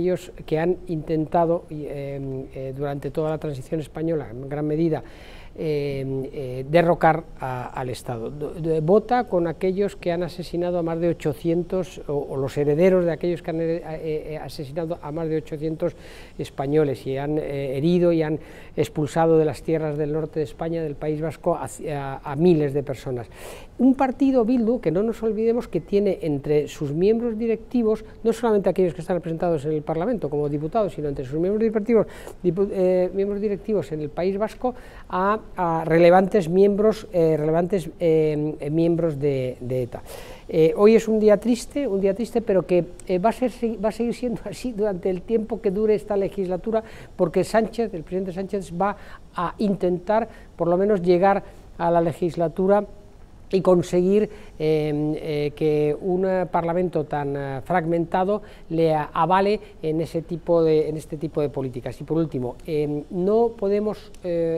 Ellos que han intentado eh, eh, durante toda la transición española, en gran medida, eh, eh, derrocar al Estado. Vota con aquellos que han asesinado a más de 800, o, los herederos de aquellos que han eh, eh asesinado a más de 800 españoles y han herido y han expulsado de las tierras del norte de España, del País Vasco, a, miles de personas. Un partido, Bildu, que no nos olvidemos que tiene entre sus miembros directivos, no solamente aquellos que están representados en el Parlamento como diputados, sino entre sus miembros directivos, miembros directivos en el País Vasco, a a relevantes miembros, eh, relevantes, eh, miembros de, ETA. Eh, hoy es un día triste, un día triste, pero que va, a ser, va, a seguir siendo así durante el tiempo que dure esta legislatura, porque Sánchez, el presidente Sánchez, va a intentar, por lo menos, llegar a la legislatura y conseguir eh, eh, que un parlamento tan uh, fragmentado le avale en, ese tipo de, en este tipo de políticas. Y por último, eh, no podemos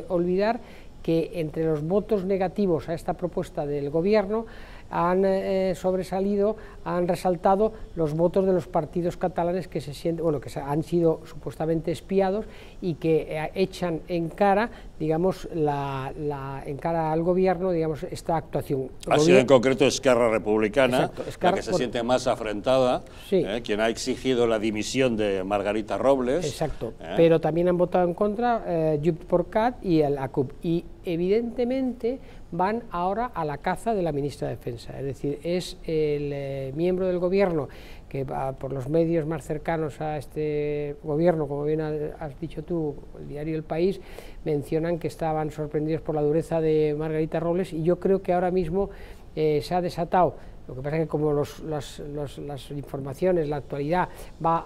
olvidar que entre los votos negativos a esta propuesta del Gobierno han eh, sobresalido, han resaltado los votos de los partidos catalanes que se sienten, bueno, que han sido supuestamente espiados y que eh, echan en cara, digamos, la, la, en cara al gobierno, digamos, esta actuación. Ha sido en concreto Esquerra Republicana, Exacto, Esquerra, la que se por... siente más afrentada, sí. eh, quien ha exigido la dimisión de Margarita Robles. Exacto, eh. pero también han votado en contra eh, Junts por Cat y el ACUP. Y evidentemente van ahora a la caza de la ministra de Defensa, es decir, es el eh, miembro del gobierno que va por los medios más cercanos a este gobierno, como bien has dicho tú, el diario El País, mencionan que estaban sorprendidos por la dureza de Margarita Robles y yo creo que ahora mismo eh, se ha desatado. Lo que pasa es que como las informaciones, la actualidad va